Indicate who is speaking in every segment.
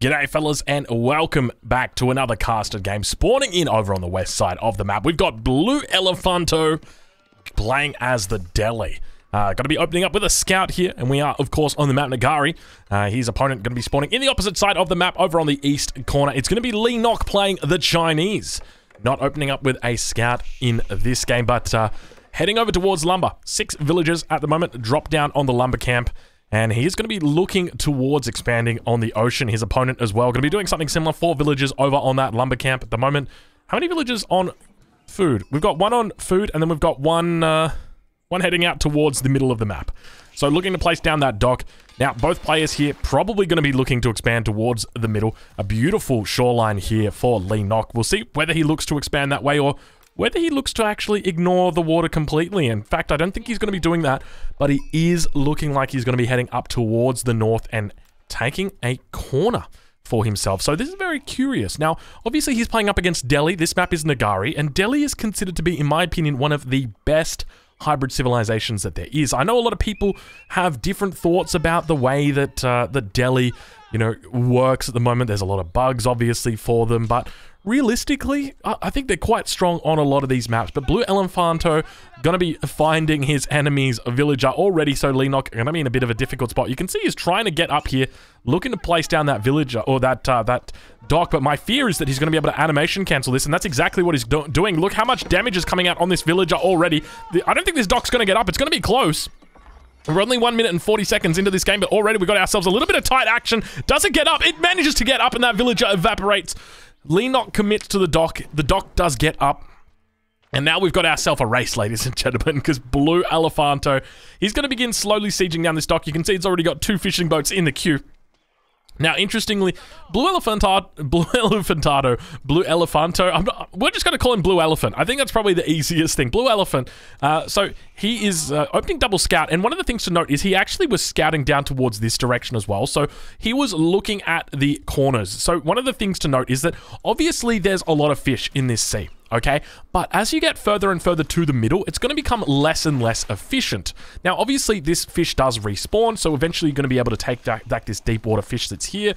Speaker 1: G'day, fellas, and welcome back to another casted game spawning in over on the west side of the map. We've got Blue Elephanto playing as the Delhi. Uh, going to be opening up with a scout here, and we are, of course, on the map Nagari. Uh, his opponent going to be spawning in the opposite side of the map over on the east corner. It's going to be Lee Nock playing the Chinese. Not opening up with a scout in this game, but uh, heading over towards Lumber. Six villagers at the moment drop down on the Lumber camp. And he's going to be looking towards expanding on the ocean. His opponent as well. Going to be doing something similar. Four villages over on that lumber camp at the moment. How many villages on food? We've got one on food, and then we've got one, uh, one heading out towards the middle of the map. So looking to place down that dock. Now, both players here probably going to be looking to expand towards the middle. A beautiful shoreline here for Lee Nock. We'll see whether he looks to expand that way or whether he looks to actually ignore the water completely. In fact, I don't think he's going to be doing that, but he is looking like he's going to be heading up towards the north and taking a corner for himself. So this is very curious. Now, obviously he's playing up against Delhi. This map is Nagari, and Delhi is considered to be, in my opinion, one of the best hybrid civilizations that there is. I know a lot of people have different thoughts about the way that uh, the Delhi, you know, works at the moment. There's a lot of bugs, obviously, for them, but realistically, I think they're quite strong on a lot of these maps. But Blue Elephanto gonna be finding his enemy's villager already, so Leenock gonna be in a bit of a difficult spot. You can see he's trying to get up here, looking to place down that villager or that uh, that dock. But my fear is that he's gonna be able to animation cancel this, and that's exactly what he's do doing. Look how much damage is coming out on this villager already. The, I don't think this dock's gonna get up. It's gonna be close. We're only 1 minute and 40 seconds into this game, but already we got ourselves a little bit of tight action. Does it get up? It manages to get up, and that villager evaporates. Leenock commits to the dock. The dock does get up. And now we've got ourselves a race, ladies and gentlemen, because Blue Elephanto, he's going to begin slowly sieging down this dock. You can see it's already got two fishing boats in the queue. Now, interestingly, Blue Elephantado, Blue Elephantado, Blue Elephanto, not, we're just going to call him Blue Elephant. I think that's probably the easiest thing. Blue Elephant. Uh, so he is uh, opening double scout, and one of the things to note is he actually was scouting down towards this direction as well. So he was looking at the corners. So one of the things to note is that obviously there's a lot of fish in this sea okay? But as you get further and further to the middle, it's going to become less and less efficient. Now, obviously, this fish does respawn, so eventually you're going to be able to take back this deep water fish that's here.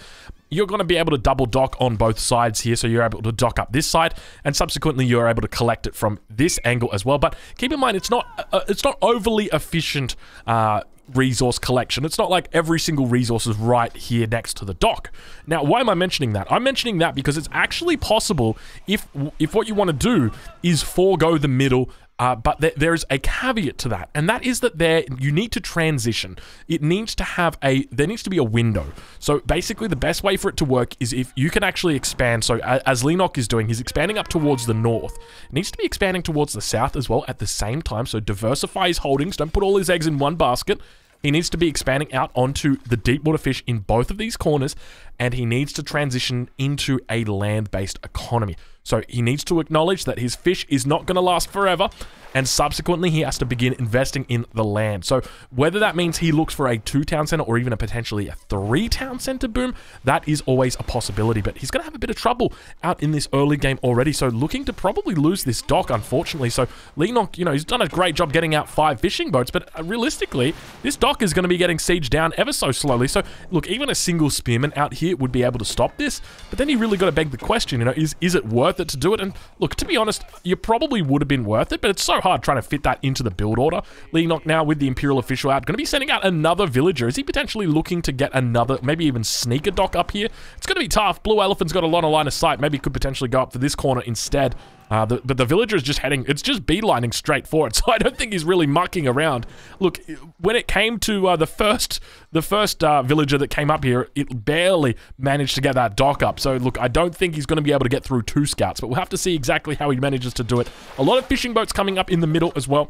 Speaker 1: You're going to be able to double dock on both sides here, so you're able to dock up this side, and subsequently you're able to collect it from this angle as well. But keep in mind, it's not uh, it's not overly efficient uh, resource collection. It's not like every single resource is right here next to the dock. Now, why am I mentioning that? I'm mentioning that because it's actually possible if if what you want to do is forego the middle uh, but th there is a caveat to that, and that is that there you need to transition. It needs to have a there needs to be a window. So basically, the best way for it to work is if you can actually expand. So as Leenock is doing, he's expanding up towards the north. It needs to be expanding towards the south as well at the same time. So diversify his holdings. Don't put all his eggs in one basket. He needs to be expanding out onto the deep water fish in both of these corners, and he needs to transition into a land-based economy. So he needs to acknowledge that his fish is not going to last forever, and subsequently he has to begin investing in the land. So whether that means he looks for a two town center or even a potentially a three town center boom, that is always a possibility. But he's going to have a bit of trouble out in this early game already. So looking to probably lose this dock, unfortunately. So Leenock, you know, he's done a great job getting out five fishing boats, but uh, realistically, this dock is going to be getting sieged down ever so slowly. So look, even a single spearman out here would be able to stop this. But then you really got to beg the question, you know, is, is it worth it to do it? And look, to be honest, you probably would have been worth it, but it's so hard trying to fit that into the build order. Leenock now with the Imperial official out, going to be sending out another villager. Is he potentially looking to get another, maybe even sneak a dock up here? It's going to be tough. Blue Elephant's got a lot of line of sight. Maybe could potentially go up for this corner instead. Uh, the, but the villager is just heading, it's just beelining straight for it. So I don't think he's really mucking around. Look, when it came to uh, the first the first uh, villager that came up here, it barely managed to get that dock up. So look, I don't think he's going to be able to get through two scouts, but we'll have to see exactly how he manages to do it. A lot of fishing boats coming up in the middle as well.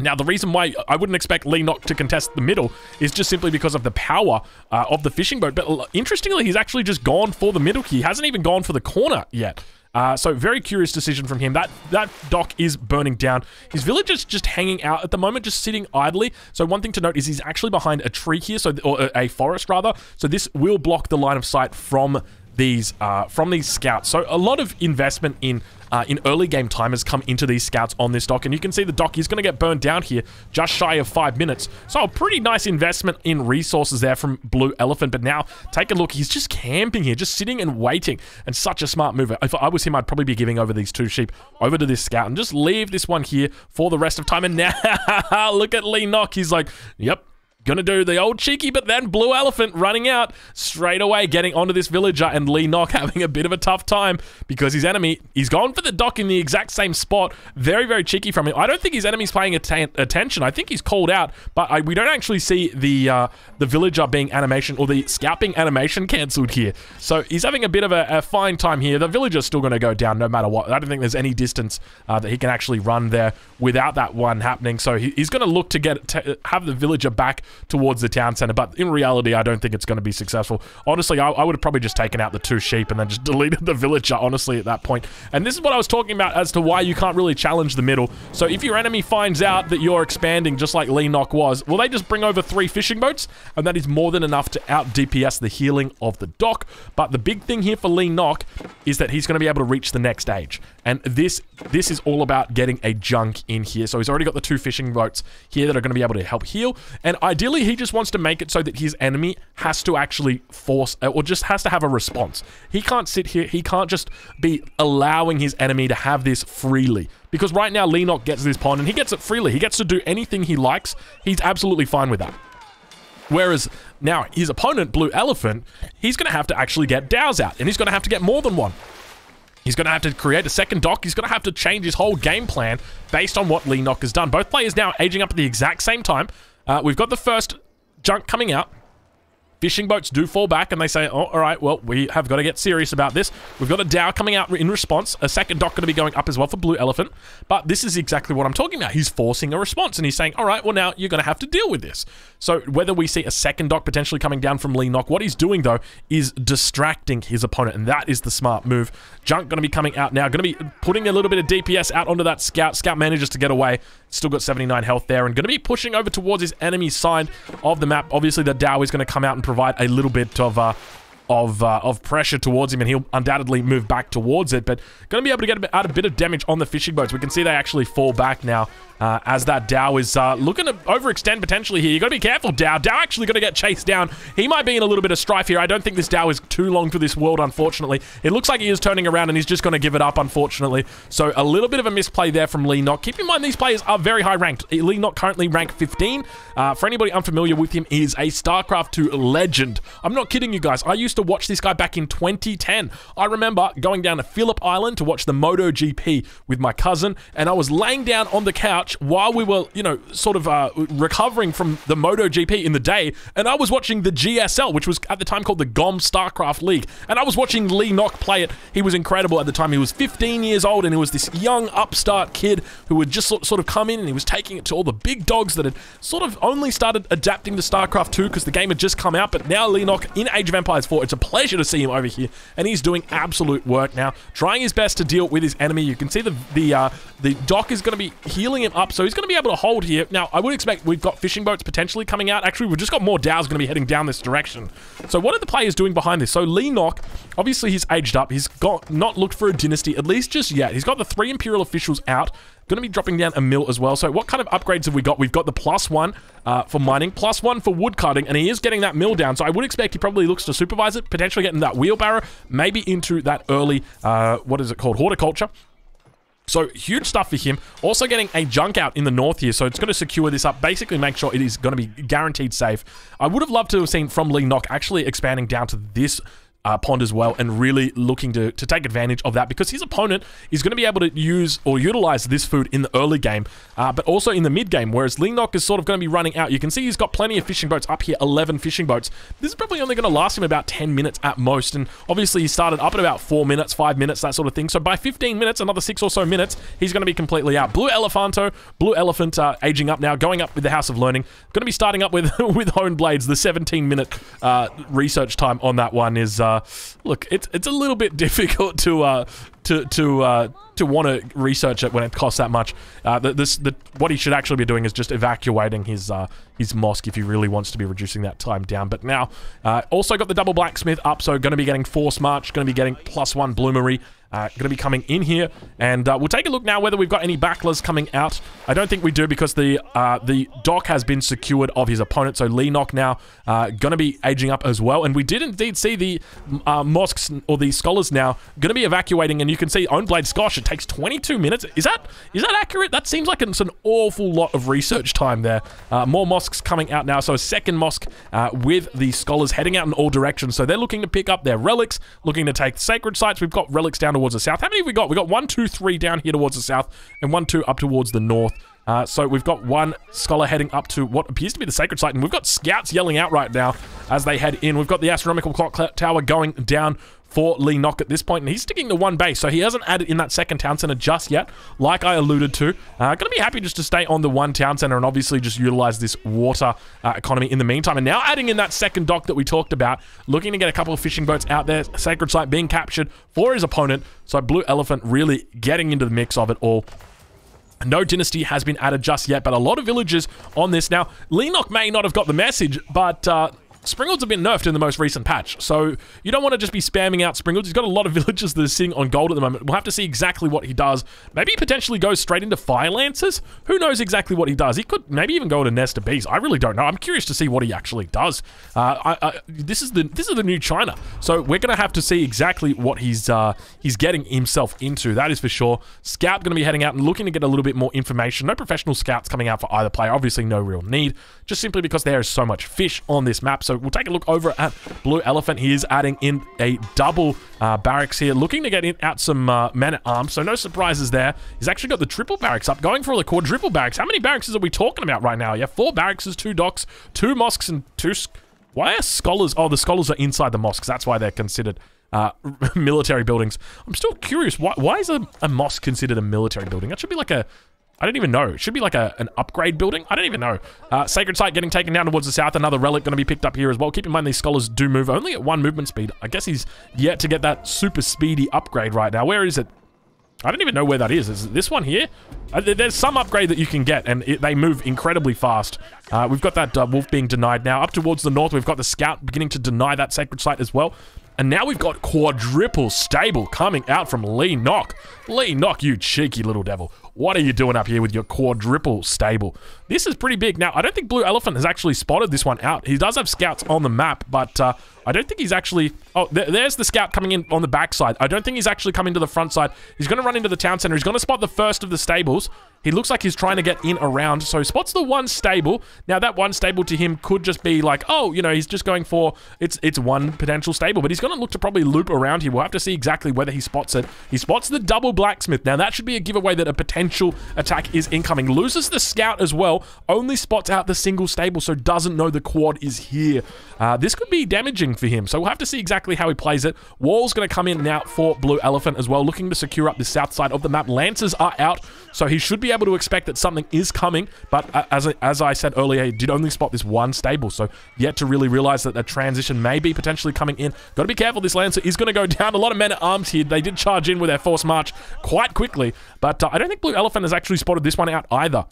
Speaker 1: Now, the reason why I wouldn't expect Lee Nock to contest the middle is just simply because of the power uh, of the fishing boat. But interestingly, he's actually just gone for the middle. He hasn't even gone for the corner yet. Uh, so very curious decision from him. That that dock is burning down. His village is just hanging out at the moment, just sitting idly. So one thing to note is he's actually behind a tree here, so or a forest rather. So this will block the line of sight from these uh, from these scouts. So a lot of investment in uh, in early game time has come into these scouts on this dock. And you can see the dock is going to get burned down here just shy of five minutes. So a pretty nice investment in resources there from Blue Elephant. But now take a look. He's just camping here, just sitting and waiting. And such a smart move. If I was him, I'd probably be giving over these two sheep over to this scout and just leave this one here for the rest of time. And now look at Lee Nock. He's like, yep, Gonna do the old cheeky, but then Blue Elephant running out straight away, getting onto this villager, and Lee Nock having a bit of a tough time because his enemy, he's gone for the dock in the exact same spot. Very, very cheeky from him. I don't think his enemy's paying atten attention. I think he's called out, but I, we don't actually see the uh, the villager being animation or the scalping animation cancelled here. So he's having a bit of a, a fine time here. The villager's still to go down no matter what. I don't think there's any distance uh, that he can actually run there without that one happening. So he, he's to look to get to have the villager back towards the town center. But in reality, I don't think it's going to be successful. Honestly, I, I would have probably just taken out the two sheep and then just deleted the villager, honestly, at that point. And this is what I was talking about as to why you can't really challenge the middle. So if your enemy finds out that you're expanding just like Lee Nock was, will they just bring over three fishing boats? And that is more than enough to out DPS the healing of the dock. But the big thing here for Lee Nock is that he's going to be able to reach the next stage. And this this is all about getting a junk in here. So he's already got the two fishing boats here that are going to be able to help heal. And ideally, he just wants to make it so that his enemy has to actually force uh, or just has to have a response. He can't sit here. He can't just be allowing his enemy to have this freely. Because right now, Lee Nock gets this pawn and he gets it freely. He gets to do anything he likes. He's absolutely fine with that. Whereas now his opponent, Blue Elephant, he's going to have to actually get Dhows out. And he's going to have to get more than one. He's going to have to create a second dock. He's going to have to change his whole game plan based on what Lee Nock has done. Both players now aging up at the exact same time. Uh, we've got the first junk coming out. Fishing boats do fall back and they say, oh, all right, well, we have got to get serious about this. We've got a Dhow coming out in response. A second dock going to be going up as well for Blue Elephant. But this is exactly what I'm talking about. He's forcing a response and he's saying, all right, well, now you're going to have to deal with this. So whether we see a second dock potentially coming down from Lee Nock, what he's doing, though, is distracting his opponent. And that is the smart move. Junk going to be coming out now. Going to be putting a little bit of DPS out onto that Scout. Scout manages to get away. Still got 79 health there and going to be pushing over towards his enemy side of the map. Obviously, the Dhow is going to come out and provide a little bit of uh, of uh, of pressure towards him, and he'll undoubtedly move back towards it. But going to be able to get a bit, out a bit of damage on the fishing boats. We can see they actually fall back now uh, as that Dhow is uh, looking to overextend potentially here. you got to be careful, Dhow. Dhow actually going to get chased down. He might be in a little bit of strife here. I don't think this Dhow is too long for this world, unfortunately. It looks like he is turning around and he's just going to give it up, unfortunately. So a little bit of a misplay there from Lee Nock. Keep in mind, these players are very high ranked. Lee Nock currently ranked 15. Uh, for anybody unfamiliar with him, is a StarCraft 2 legend. I'm not kidding you guys. I used to watch this guy back in 2010. I remember going down to Phillip Island to watch the MotoGP with my cousin, and I was laying down on the couch while we were, you know, sort of uh, recovering from the MotoGP in the day, and I was watching the GSL, which was at the time called the GOM StarCraft League, and I was watching Lee Nock play it. He was incredible at the time. He was 15 years old, and he was this young upstart kid who had just sort of come in, and he was taking it to all the big dogs that had sort of only started adapting to StarCraft 2 because the game had just come out, but now Lee Nock in Age of Empires 4, it's a pleasure to see him over here, and he's doing absolute work now, trying his best to deal with his enemy. You can see the the uh, the dock is going to be healing him up, so he's going to be able to hold here. Now, I would expect we've got fishing boats potentially coming out. Actually, we've just got more Dhows going to be heading down this direction. So what are the players doing behind this? So Lee Nock, obviously he's aged up. He's got not looked for a dynasty, at least just yet. He's got the three Imperial officials out. Going to be dropping down a mill as well. So what kind of upgrades have we got? We've got the plus one uh, for mining, plus one for wood cutting, and he is getting that mill down. So I would expect he probably looks to supervise it, potentially getting that wheelbarrow, maybe into that early, uh, what is it called, horticulture. So huge stuff for him. Also getting a junk out in the north here, so it's going to secure this up. Basically, make sure it is going to be guaranteed safe. I would have loved to have seen from Lee Nock actually expanding down to this uh, pond as well and really looking to, to take advantage of that because his opponent is going to be able to use or utilize this food in the early game, uh, but also in the mid game, whereas Nock is sort of going to be running out. You can see he's got plenty of fishing boats up here, 11 fishing boats. This is probably only going to last him about 10 minutes at most, and obviously he started up at about 4 minutes, 5 minutes, that sort of thing. So by 15 minutes, another 6 or so minutes, he's going to be completely out. Blue Elephanto, Blue Elephant uh, aging up now, going up with the House of Learning. Going to be starting up with, with Honed Blades. The 17 minute uh, research time on that one is, uh, look, it's it's a little bit difficult to uh, to to uh, to want to research it when it costs that much. Uh, this the what he should actually be doing is just evacuating his uh, his mosque if he really wants to be reducing that time down. But now, uh, also got the double blacksmith up, so going to be getting force march, going to be getting plus one bloomery. Uh, going to be coming in here. And uh, we'll take a look now whether we've got any Baghlahs coming out. I don't think we do because the uh, the dock has been secured of his opponent. So Leenock now uh, going to be aging up as well. And we did indeed see the uh, mosques or the scholars now going to be evacuating. And you can see Honed Blade Skosh, it takes 22 minutes. Is that is that accurate? That seems like it's an awful lot of research time there. Uh, more mosques coming out now. So a second mosque with the scholars heading out in all directions. So they're looking to pick up their relics, looking to take sacred sites. We've got relics down towards the south. How many have we got? We got one, two, three down here towards the south, and one, two up towards the north. Uh, so we've got one scholar heading up to what appears to be the sacred site, and we've got scouts yelling out right now as they head in. We've got the astronomical clock tower going down for Lee Leenock at this point, and he's sticking to one base, so he hasn't added in that second town center just yet, like I alluded to. Uh, gonna be happy just to stay on the one town center and obviously just utilize this water uh, economy in the meantime. And now adding in that second dock that we talked about, looking to get a couple of fishing boats out there, sacred site being captured for his opponent. So Blue Elephant really getting into the mix of it all. No dynasty has been added just yet, but a lot of villagers on this. Now, Leenock may not have got the message, but uh, Springalds have been nerfed in the most recent patch, so you don't want to just be spamming out Springalds. He's got a lot of villagers that are sitting on gold at the moment. We'll have to see exactly what he does. Maybe potentially goes straight into Fire Lancers? Who knows exactly what he does? He could maybe even go to Nest of Bees. I really don't know. I'm curious to see what he actually does. Uh, I, I, this is the this is the new China, so we're gonna have to see exactly what he's uh, he's getting himself into. That is for sure. Scout gonna be heading out and looking to get a little bit more information. No professional scouts coming out for either player. Obviously, no real need, just simply because there is so much fish on this map. So we'll take a look over at Blue Elephant. He is adding in a double uh, barracks here, looking to get in, out some uh, men-at-arms, so no surprises there. He's actually got the triple barracks up, going for the quadruple barracks. How many barracks are we talking about right now? Yeah, four barracks, two docks, two mosques, and two... Why are scholars... Oh, the scholars are inside the mosques. That's why they're considered uh, military buildings. I'm still curious. Why, why is a, a mosque considered a military building? That should be like a I don't even know. It should be like a, an upgrade building. I don't even know. Uh, Sacred Site getting taken down towards the south. Another relic going to be picked up here as well. Keep in mind these scholars do move only at one movement speed. I guess he's yet to get that super speedy upgrade right now. Where is it? I don't even know where that is. Is this one here? Uh, there's some upgrade that you can get, and it, they move incredibly fast. Uh, we've got that uh, wolf being denied now. Up towards the north, we've got the scout beginning to deny that sacred site as well. And now we've got quadruple stable coming out from Leenock. Lee Nock, you cheeky little devil. What are you doing up here with your quadruple stable? This is pretty big. Now, I don't think Blue Elephant has actually spotted this one out. He does have scouts on the map, but uh, I don't think he's actually... Oh, th there's the scout coming in on the backside. I don't think he's actually coming to the front side. He's going to run into the town center. He's going to spot the first of the stables. He looks like he's trying to get in around, so spots the one stable. Now, that one stable to him could just be like, oh, you know, he's just going for... It's it's one potential stable, but he's going to look to probably loop around here. We'll have to see exactly whether he spots it. He spots the double blacksmith. Now, that should be a giveaway that a potential attack is incoming. Loses the scout as well. Only spots out the single stable, so doesn't know the quad is here. Uh, this could be damaging for him, so we'll have to see exactly how he plays it. Wall's going to come in now for Blue Elephant as well, looking to secure up the south side of the map. Lancers are out, so he should be able to expect that something is coming, but uh, as, as I said earlier, he did only spot this one stable, so yet to really realize that the transition may be potentially coming in. Got to be careful, this Lancer is going to go down. A lot of men at arms here. They did charge in with their force march quite quickly, but uh, I don't think Blue Elephant has actually spotted this one out either.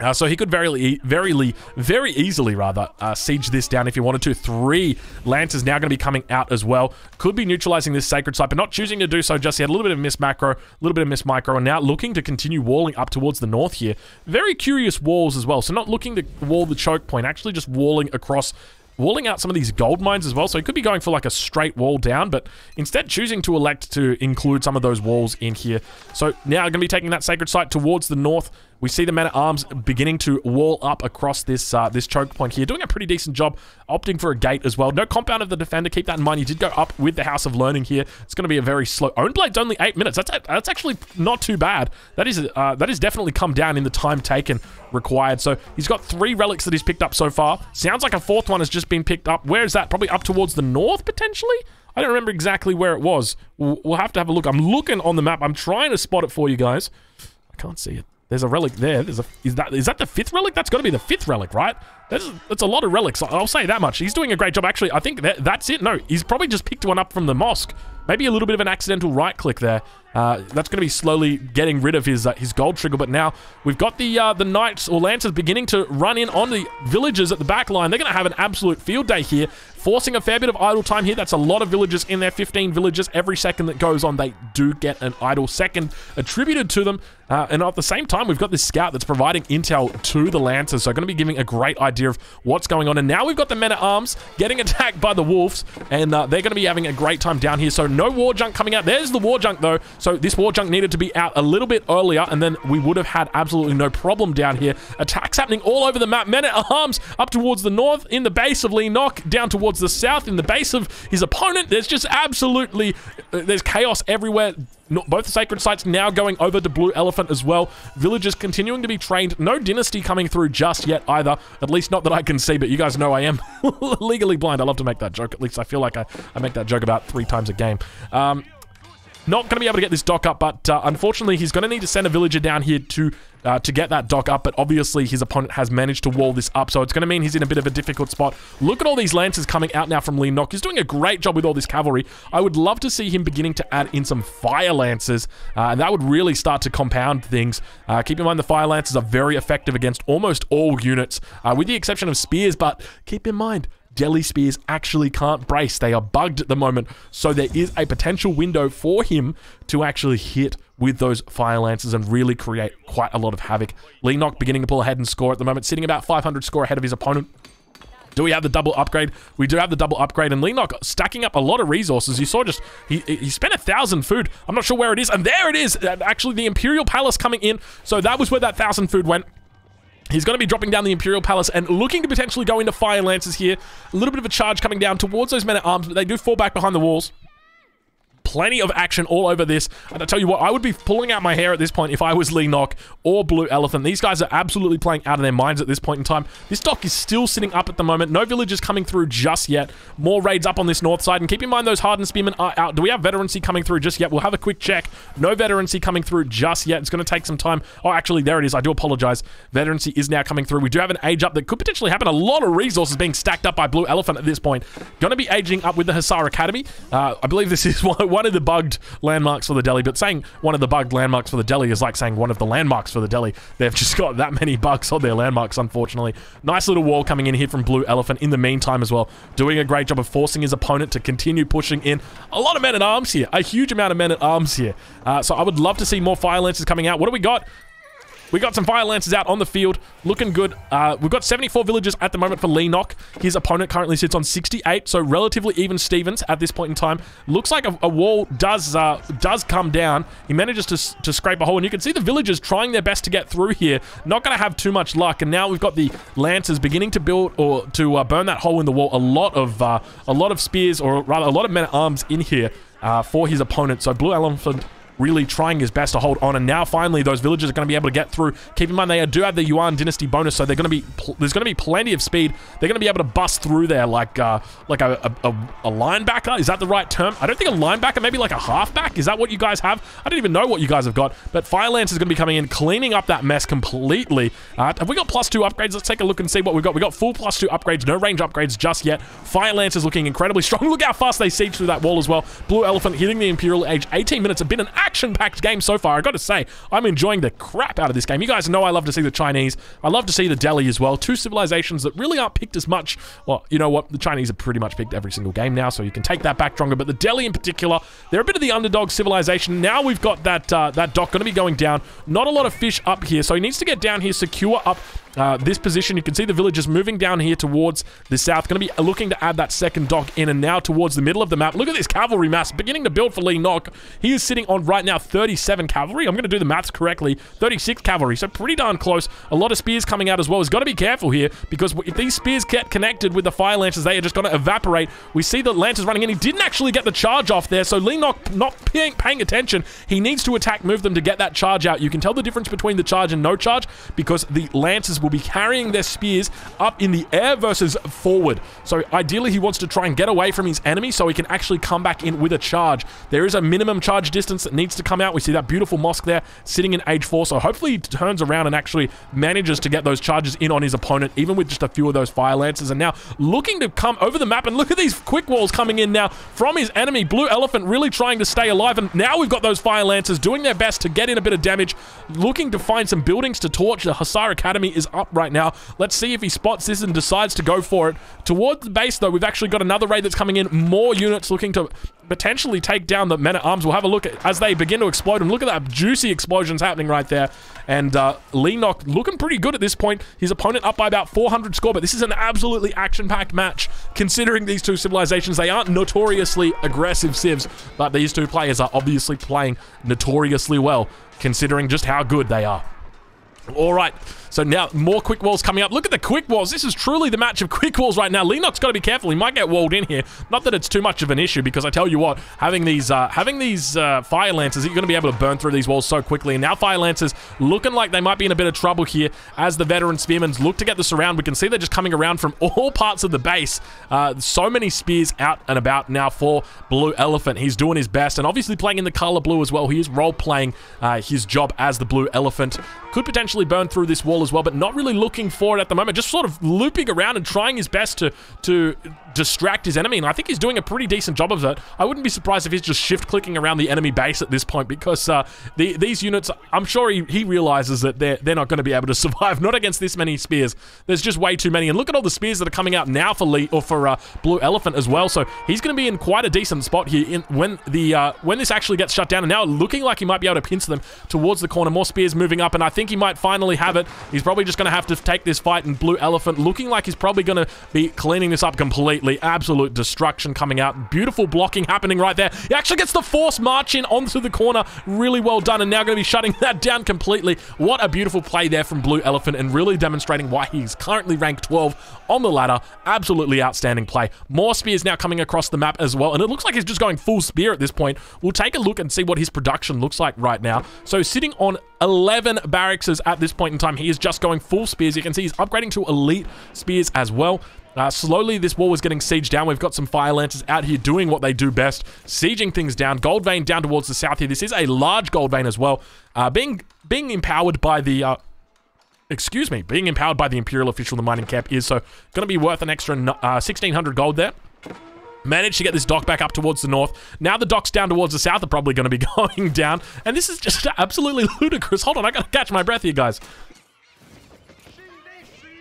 Speaker 1: Uh, so he could very, very, very easily, rather, uh, siege this down if he wanted to. Three Lancers now going to be coming out as well. Could be neutralizing this Sacred Site, but not choosing to do so just yet. A little bit of miss macro, a little bit of miss micro, and now looking to continue walling up towards the north here. Very curious walls as well. So not looking to wall the choke point, actually just walling across walling out some of these gold mines as well. So he could be going for like a straight wall down, but instead choosing to elect to include some of those walls in here. So now going to be taking that sacred site towards the north. We see the men-at-arms beginning to wall up across this uh, this choke point here, doing a pretty decent job, opting for a gate as well. No compound of the defender, keep that in mind. You did go up with the House of Learning here. It's going to be a very slow... Honed Blade's only eight minutes. That's that's actually not too bad. That is uh, that is definitely come down in the time taken required. So he's got three relics that he's picked up so far. Sounds like a fourth one has just been picked up. Where is that? Probably up towards the north, potentially? I don't remember exactly where it was. We'll have to have a look. I'm looking on the map. I'm trying to spot it for you guys. I can't see it. There's a relic there. There's a is that is that the fifth relic? That's got to be the fifth relic, right? That's, that's a lot of relics. I'll say that much. He's doing a great job. Actually, I think that, that's it. No, he's probably just picked one up from the mosque. Maybe a little bit of an accidental right click there. Uh, that's going to be slowly getting rid of his uh, his gold trigger. But now we've got the uh, the knights or lancers beginning to run in on the villagers at the back line. They're going to have an absolute field day here, forcing a fair bit of idle time here. That's a lot of villagers in there. 15 villagers. Every second that goes on, they do get an idle second attributed to them. Uh, and at the same time, we've got this scout that's providing intel to the lancers. So going to be giving a great idea of what's going on. And now we've got the men at arms getting attacked by the wolves. And uh, they're going to be having a great time down here. So no war junk coming out. There's the war junk though. So this war junk needed to be out a little bit earlier, and then we would have had absolutely no problem down here. Attacks happening all over the map. Men at arms up towards the north, in the base of Lee Nock, down towards the south, in the base of his opponent. There's just absolutely, uh, there's chaos everywhere. Both the sacred sites now going over to Blue Elephant as well. Villagers continuing to be trained. No dynasty coming through just yet either. At least not that I can see, but you guys know I am legally blind. I love to make that joke. At least I feel like I, I make that joke about three times a game. Um, not going to be able to get this dock up, but uh, unfortunately, he's going to need to send a villager down here to uh, to get that dock up. But obviously, his opponent has managed to wall this up, so it's going to mean he's in a bit of a difficult spot. Look at all these lancers coming out now from Lee Nock. He's doing a great job with all this cavalry. I would love to see him beginning to add in some fire lancers, uh, and that would really start to compound things. Uh, keep in mind, the fire lancers are very effective against almost all units, uh, with the exception of spears, but keep in mind, Delhi Spears actually can't brace. They are bugged at the moment. So there is a potential window for him to actually hit with those Fire Lances and really create quite a lot of havoc. Lee Nock beginning to pull ahead and score at the moment, sitting about 500 score ahead of his opponent. Do we have the double upgrade? We do have the double upgrade, and Lee Nock stacking up a lot of resources. You saw just, he, he spent a thousand food. I'm not sure where it is, and there it is. Actually, the Imperial Palace coming in. So that was where that thousand food went. He's going to be dropping down the Imperial Palace and looking to potentially go into Fire Lances here. A little bit of a charge coming down towards those men-at-arms, but they do fall back behind the walls plenty of action all over this. And I tell you what, I would be pulling out my hair at this point if I was Lee Nock or Blue Elephant. These guys are absolutely playing out of their minds at this point in time. This dock is still sitting up at the moment. No villagers coming through just yet. More raids up on this north side. And keep in mind those hardened spearmen are out. Do we have veterancy coming through just yet? We'll have a quick check. No veterancy coming through just yet. It's going to take some time. Oh, actually, there it is. I do apologize. Veterancy is now coming through. We do have an age up that could potentially happen. A lot of resources being stacked up by Blue Elephant at this point. Going to be aging up with the Hussar Academy. Uh, I believe this is one of the bugged landmarks for the Delhi, but saying one of the bugged landmarks for the Delhi is like saying one of the landmarks for the Delhi. They've just got that many bugs on their landmarks, unfortunately. Nice little wall coming in here from Blue Elephant in the meantime as well. Doing a great job of forcing his opponent to continue pushing in. A lot of men-at-arms here. A huge amount of men-at-arms here. Uh, so I would love to see more Fire Lancers coming out. What do we got? We got some Fire Lancers out on the field, looking good. Uh, we've got 74 villagers at the moment for Lee Nock. His opponent currently sits on 68, so relatively even Stevens at this point in time. Looks like a, a wall does uh, does come down. He manages to, to scrape a hole, and you can see the villagers trying their best to get through here. Not going to have too much luck, and now we've got the Lancers beginning to build or to uh, burn that hole in the wall. A lot of uh, a lot of spears, or rather a lot of men at arms in here uh, for his opponent. So Blue Elephant really trying his best to hold on. And now finally those villagers are going to be able to get through. Keep in mind they do have the Yuan Dynasty bonus, so they're going to be there's going to be plenty of speed. They're going to be able to bust through there like uh, like a, a, a, linebacker. Is that the right term? I don't think a linebacker, maybe like a halfback. Is that what you guys have? I don't even know what you guys have got. But Firelance is going to be coming in, cleaning up that mess completely. Uh, have we got plus two upgrades? Let's take a look and see what we've got. We got full plus two upgrades, no range upgrades just yet. Firelance is looking incredibly strong. Look how fast they siege through that wall as well. Blue Elephant hitting the Imperial Age. 18 minutes have been an action-packed game so far. I got to say, I'm enjoying the crap out of this game. You guys know I love to see the Chinese. I love to see the Delhi as well. Two civilizations that really aren't picked as much. Well, you know what? The Chinese are pretty much picked every single game now, so you can take that back stronger. But the Delhi in particular, they're a bit of the underdog civilization. Now we've got that uh, that dock going to be going down. Not a lot of fish up here, so he needs to get down here, secure up uh, this position. You can see the villagers moving down here towards the south. Going to be looking to add that second dock in and now towards the middle of the map. Look at this cavalry mass beginning to build for Lee Nock. He is sitting on right now 37 cavalry. I'm going to do the maths correctly. 36 cavalry, so pretty darn close. A lot of spears coming out as well. He's got to be careful here because if these spears get connected with the fire lancers, they are just going to evaporate. We see the lancers running in. He didn't actually get the charge off there, so Lee Nock not paying, paying attention. He needs to attack, move them to get that charge out. You can tell the difference between the charge and no charge because the lancers Will be carrying their spears up in the air versus forward. So ideally, he wants to try and get away from his enemy so he can actually come back in with a charge. There is a minimum charge distance that needs to come out. We see that beautiful mosque there sitting in age 4. So hopefully he turns around and actually manages to get those charges in on his opponent, even with just a few of those Fire Lances. And now looking to come over the map. And look at these quick walls coming in now from his enemy. Blue Elephant really trying to stay alive. And now we've got those Fire lances doing their best to get in a bit of damage, looking to find some buildings to torch. The Hussar Academy is up right now. Let's see if he spots this and decides to go for it. Towards the base, though, we've actually got another raid that's coming in. More units looking to potentially take down the men at arms. We'll have a look at as they begin to explode. And look at that juicy explosions happening right there. And uh, Leenock looking pretty good at this point. His opponent up by about 400 score, but this is an absolutely action-packed match. Considering these two civilizations, they aren't notoriously aggressive civs, but these two players are obviously playing notoriously well, considering just how good they are. All right, so now more quick walls coming up. Look at the quick walls. This is truly the match of quick walls right now. Leenock's got to be careful. He might get walled in here. Not that it's too much of an issue because I tell you what, having these uh, having these uh, fire lances, you're going to be able to burn through these walls so quickly. And now fire lancers looking like they might be in a bit of trouble here as the veteran spearmen look to get the surround. We can see they're just coming around from all parts of the base. Uh, so many spears out and about now for Blue Elephant. He's doing his best and obviously playing in the color blue as well. He is role playing uh, his job as the Blue Elephant. Could potentially burn through this wall as well, but not really looking for it at the moment. Just sort of looping around and trying his best to, to distract his enemy, and I think he's doing a pretty decent job of it. I wouldn't be surprised if he's just shift-clicking around the enemy base at this point, because uh, the, these units, I'm sure he, he realizes that they're, they're not going to be able to survive, not against this many spears. There's just way too many, and look at all the spears that are coming out now for Lee, or for uh, Blue Elephant as well, so he's going to be in quite a decent spot here in, when the uh, when this actually gets shut down, and now looking like he might be able to pincer them towards the corner. More spears moving up, and I think he might finally have it. He's probably just going to have to take this fight, and Blue Elephant looking like he's probably going to be cleaning this up completely. Absolute destruction coming out. Beautiful blocking happening right there. He actually gets the force march in onto the corner. Really well done, and now going to be shutting that down completely. What a beautiful play there from Blue Elephant, and really demonstrating why he's currently ranked 12 on the ladder. Absolutely outstanding play. More spears now coming across the map as well, and it looks like he's just going full spear at this point. We'll take a look and see what his production looks like right now. So sitting on 11 barracks at this point in time. He is just going full spears. You can see he's upgrading to elite spears as well. Uh, slowly, this wall is getting sieged down. We've got some fire lancers out here doing what they do best, sieging things down. Gold vein down towards the south here. This is a large gold vein as well. Uh, being being empowered by the uh, excuse me, being empowered by the Imperial official, the mining camp is so going to be worth an extra uh, 1600 gold there. Managed to get this dock back up towards the north. Now the docks down towards the south are probably going to be going down. And this is just absolutely ludicrous. Hold on, I got to catch my breath here, guys.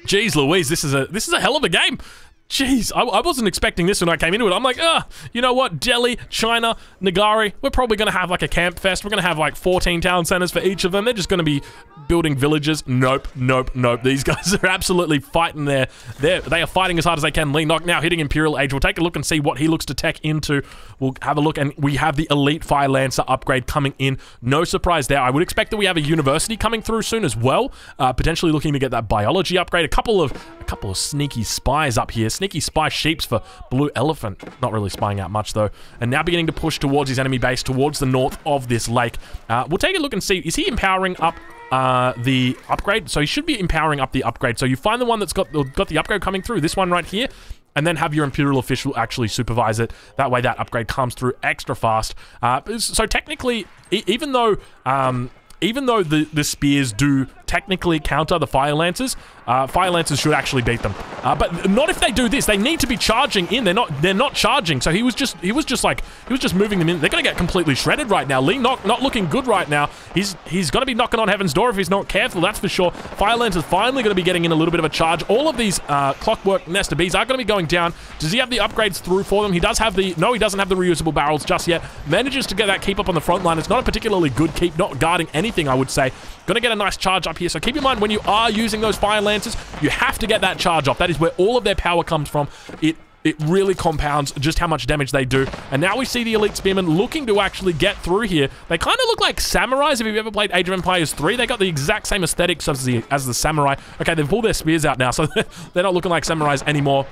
Speaker 1: Jeez Louise, this is a this is a hell of a game. Jeez, I, I, wasn't expecting this when I came into it. I'm like, ah, you know what? Delhi, China, Nagari, we're probably going to have like a camp fest. We're going to have like 14 town centers for each of them. They're just going to be building villages. Nope, nope, nope. These guys are absolutely fighting there. They're, they are fighting as hard as they can. Leenock now hitting Imperial Age. We'll take a look and see what he looks to tech into. We'll have a look, and we have the Elite Fire Lancer upgrade coming in. No surprise there. I would expect that we have a university coming through soon as well. Uh, potentially looking to get that biology upgrade. A couple of a couple of sneaky spies up here. Sneaky spy sheeps for Blue Elephant. Not really spying out much, though. And now beginning to push towards his enemy base, towards the north of this lake. Uh, we'll take a look and see. Is he empowering up uh, the upgrade? So he should be empowering up the upgrade. So you find the one that's got, got the upgrade coming through. This one right here and then have your Imperial official actually supervise it. That way that upgrade comes through extra fast. Uh, so technically, e even though... Um, even though the, the spears do technically counter the Fire Lancers, uh, Fire Lancers should actually beat them. Uh, but not if they do this. They need to be charging in. They're not. They're not charging. So he was just. He was just like. He was just moving them in. They're gonna get completely shredded right now. Lee Nock not looking good right now. He's he's gonna be knocking on heaven's door if he's not careful. That's for sure. Fire Lancers finally gonna be getting in a little bit of a charge. All of these uh, Clockwork Nest of Bees are gonna be going down. Does he have the upgrades through for them? He does have the. No, he doesn't have the reusable barrels just yet. Manages to get that keep up on the front line. It's not a particularly good keep. Not guarding anything, I would say. Gonna get a nice charge up here. So keep in mind when you are using those Fire lances, you have to get that charge off. That is where all of their power comes from. It it really compounds just how much damage they do. And now we see the Elite Spearmen looking to actually get through here. They kind of look like samurais if you've ever played Age of Empires 3. They got the exact same aesthetics as the, as the samurai. Okay, they've pulled their spears out now, so they're not looking like samurais anymore.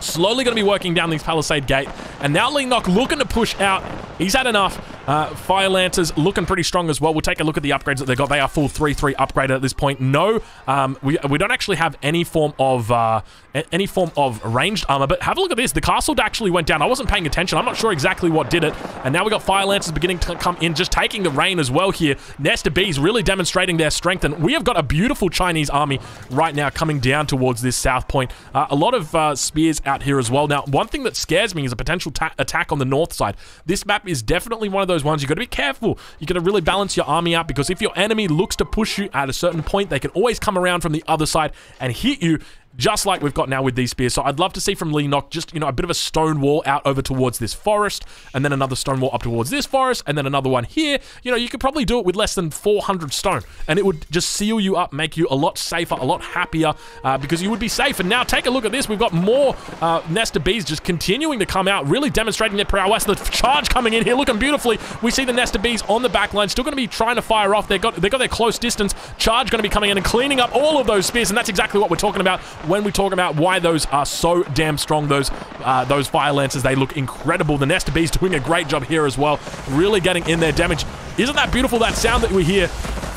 Speaker 1: Slowly going to be working down this Palisade Gate. And now Leenock looking to push out. He's had enough. Uh, Fire Lancers looking pretty strong as well. We'll take a look at the upgrades that they got. They are full 3-3 upgraded at this point. No, um, we, we don't actually have any form of uh, any form of ranged armor, but have a look at this. The castle actually went down. I wasn't paying attention. I'm not sure exactly what did it. And now we got Fire Lancers beginning to come in, just taking the rain as well here. Nest of Bees really demonstrating their strength, and we have got a beautiful Chinese army right now coming down towards this south point. Uh, a lot of uh, spears out here as well. Now, one thing that scares me is a potential attack on the north side. This map is definitely one of those ones you've got to be careful. You've got to really balance your army out because if your enemy looks to push you at a certain point, they can always come around from the other side and hit you just like we've got now with these spears. So I'd love to see from Leenock just, you know, a bit of a stone wall out over towards this forest, and then another stone wall up towards this forest, and then another one here. You know, you could probably do it with less than 400 stone, and it would just seal you up, make you a lot safer, a lot happier, uh, because you would be safe. And now take a look at this. We've got more uh, Bees just continuing to come out, really demonstrating their prowess. The charge coming in here, looking beautifully. We see the Nest of Bees on the back line, still going to be trying to fire off. They've got, they've got their close distance. Charge going to be coming in and cleaning up all of those spears, and that's exactly what we're talking about when we talk about why those are so damn strong. Those uh, those fire lancers, they look incredible. The Nest of Bees doing a great job here as well, really getting in their damage. Isn't that beautiful, that sound that we hear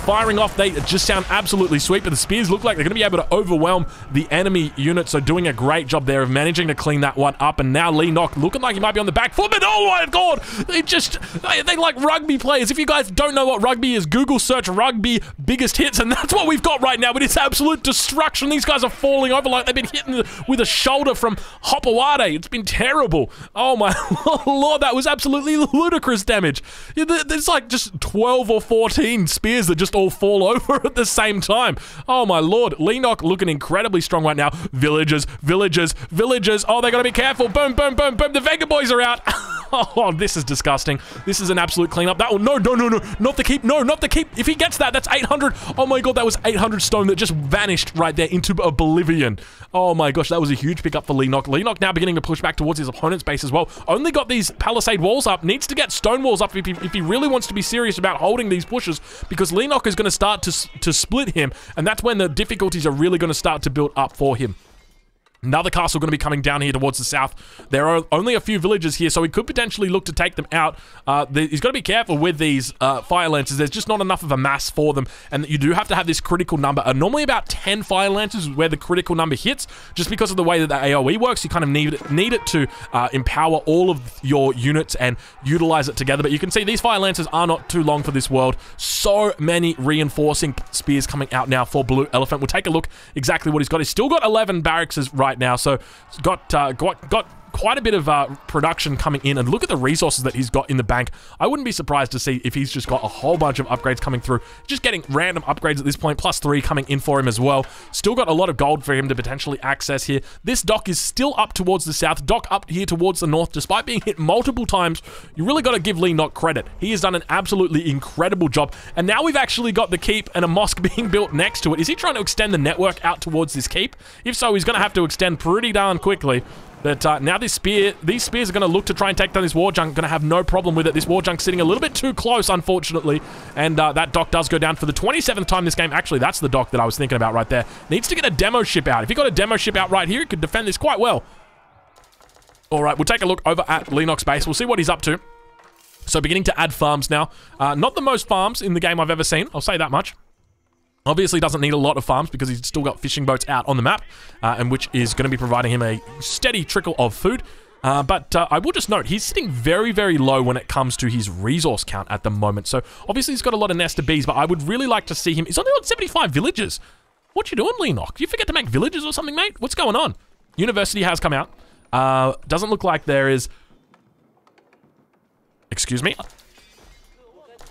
Speaker 1: firing off. They just sound absolutely sweet, but the spears look like they're going to be able to overwhelm the enemy unit, so doing a great job there of managing to clean that one up. And now Lee Nock looking like he might be on the back foot, but oh my god, they just, they, they like rugby players. If you guys don't know what rugby is, Google search rugby biggest hits, and that's what we've got right now, but it's absolute destruction. These guys are falling over like they've been hitting with a shoulder from Hopawade. It's been terrible. Oh my lord, that was absolutely ludicrous damage. There's like just 12 or 14 spears that just just all fall over at the same time. Oh my lord. Leenock looking incredibly strong right now. Villagers, villagers, villagers. Oh, they gotta be careful. Boom, boom, boom, boom. The Vega boys are out. oh, this is disgusting. This is an absolute cleanup. That one, no, no, no, no. Not the keep. No, not the keep. If he gets that, that's 800. Oh my god, that was 800 stone that just vanished right there into oblivion. Oh my gosh, that was a huge pickup for Leenock. Leenock now beginning to push back towards his opponent's base as well. Only got these palisade walls up. Needs to get stone walls up if he, if he really wants to be serious about holding these pushes because Leenock is going to start to, to split him, and that's when the difficulties are really going to start to build up for him. Another castle going to be coming down here towards the south. There are only a few villages here, so he could potentially look to take them out. Uh, he's got to be careful with these uh, fire lancers. There's just not enough of a mass for them, and you do have to have this critical number. Uh, normally about 10 fire lancers is where the critical number hits, just because of the way that the AoE works. You kind of need it, need it to uh, empower all of your units and utilize it together. But you can see these fire lancers are not too long for this world. So many reinforcing spears coming out now for Blue Elephant. We'll take a look exactly what he's got. He's still got 11 barracks right right now. So got uh, got got quite a bit of uh, production coming in, and look at the resources that he's got in the bank. I wouldn't be surprised to see if he's just got a whole bunch of upgrades coming through, just getting random upgrades at this point, plus three coming in for him as well. Still got a lot of gold for him to potentially access here. This dock is still up towards the south, dock up here towards the north, despite being hit multiple times. You really got to give Leenock credit. He has done an absolutely incredible job, and now we've actually got the keep and a mosque being built next to it. Is he trying to extend the network out towards this keep? If so, he's going to have to extend pretty darn quickly. But uh, now this spear, these spears are going to look to try and take down this war junk. Going to have no problem with it. This war junk sitting a little bit too close, unfortunately. And uh, that dock does go down for the 27th time this game. Actually, that's the dock that I was thinking about right there. Needs to get a demo ship out. If you got a demo ship out right here, it could defend this quite well. All right, we'll take a look over at Leenock's base. We'll see what he's up to. So beginning to add farms now. Uh, not the most farms in the game I've ever seen. I'll say that much. Obviously doesn't need a lot of farms because he's still got fishing boats out on the map, uh, and which is going to be providing him a steady trickle of food. Uh, but uh, I will just note, he's sitting very, very low when it comes to his resource count at the moment. So obviously he's got a lot of Nest of Bees, but I would really like to see him. He's only on 75 villages. What you doing, Leenock? You forget to make villages or something, mate? What's going on? University has come out. Uh, doesn't look like there is... Excuse me?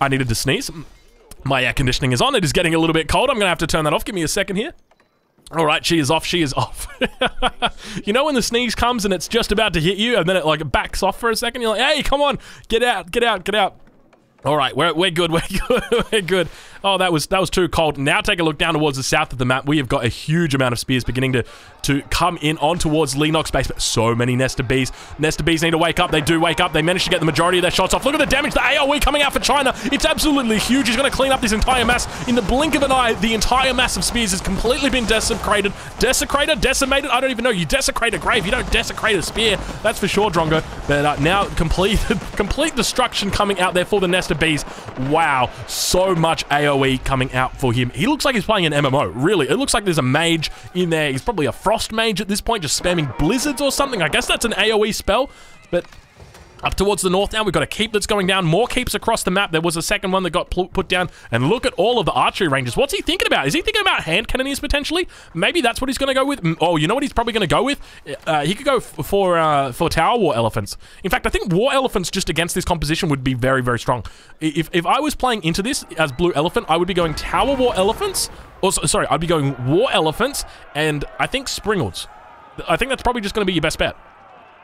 Speaker 1: I needed to sneeze. My air conditioning is on. It is getting a little bit cold. I'm going to have to turn that off. Give me a second here. All right, she is off. She is off. you know when the sneeze comes and it's just about to hit you and then it like backs off for a second? You're like, hey, come on, get out, get out, get out. All right, we're, we're good. We're good. We're good. Oh, that was that was too cold. Now take a look down towards the south of the map. We have got a huge amount of spears beginning to to come in on towards Leenock's base, but so many Nest of Bees. Nest of Bees need to wake up. They do wake up. They manage to get the majority of their shots off. Look at the damage. The AoE coming out for China. It's absolutely huge. He's going to clean up this entire mass. In the blink of an eye, the entire mass of spears has completely been desecrated. Desecrated? Decimated? I don't even know. You desecrate a grave. You don't desecrate a spear. That's for sure, Drongo. But uh, now complete, complete destruction coming out there for the Nesta Bees. Wow. So much AoE coming out for him. He looks like he's playing an MMO. Really. It looks like there's a mage in there. He's probably a frost mage at this point, just spamming blizzards or something. I guess that's an AoE spell. But up towards the north now, we've got a keep that's going down. More keeps across the map. There was a second one that got put down. And look at all of the archery ranges. What's he thinking about? Is he thinking about hand cannoneers potentially? Maybe that's what he's going to go with. Oh, you know what he's probably going to go with? Uh, he could go for uh, for tower war elephants. In fact, I think war elephants just against this composition would be very, very strong. If, if I was playing into this as blue elephant, I would be going tower war elephants. Or, sorry, I'd be going war elephants and I think springalds. I think that's probably just going to be your best bet.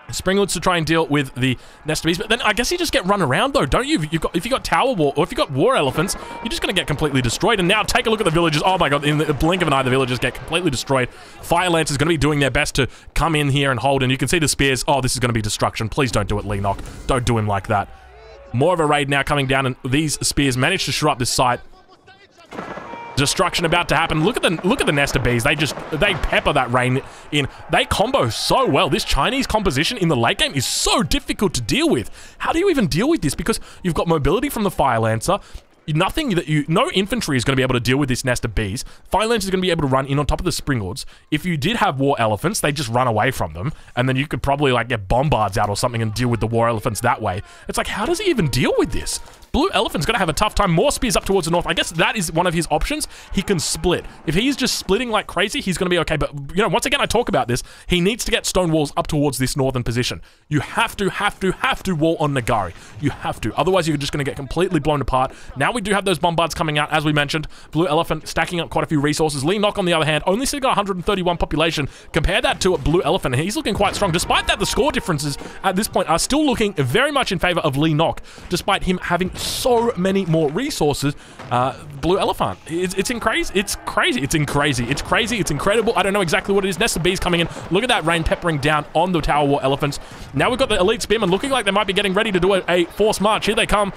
Speaker 1: Springalds to try and deal with the Nest of Bees, but then I guess you just get run around though, don't you? You've got, if you got Tower War, or if you got War Elephants, you're just going to get completely destroyed. And now take a look at the villages. Oh my god, in the blink of an eye, the villages get completely destroyed. Fire Lance is going to be doing their best to come in here and hold, and you can see the spears. Oh, this is going to be destruction. Please don't do it, Leenock. Don't do him like that. More of a raid now coming down, and these spears manage to shut up this site destruction about to happen. Look at the look at the Nest of Bees. They just they pepper that rain in. They combo so well. This Chinese composition in the late game is so difficult to deal with. How do you even deal with this? Because you've got mobility from the Fire Lancer nothing that you, no infantry is going to be able to deal with this nest of bees. Fire Lance is going to be able to run in on top of the Springalds. If you did have War Elephants, they just run away from them, and then you could probably like get Bombards out or something and deal with the War Elephants that way. It's like, how does he even deal with this? Blue Elephant's going to have a tough time. More spears up towards the north. I guess that is one of his options. He can split. If he's just splitting like crazy, he's going to be okay. But, you know, once again, I talk about this. He needs to get stone walls up towards this northern position. You have to, have to, have to wall on Nagari. You have to. Otherwise, you're just going to get completely blown apart. Now we do have those bombards coming out, as we mentioned. Blue Elephant stacking up quite a few resources. Leenock, on the other hand, only sitting got 131 population. Compare that to a Blue Elephant, he's looking quite strong. Despite that, the score differences at this point are still looking very much in favor of Leenock, despite him having so many more resources. Uh, Blue Elephant. It's, it's in crazy. It's crazy. It's in crazy. It's crazy. It's incredible. I don't know exactly what it is. Nest of Bees coming in. Look at that rain peppering down on the Tower War Elephants. Now we've got the Elite Spearmen looking like they might be getting ready to do a, a force march. Here they come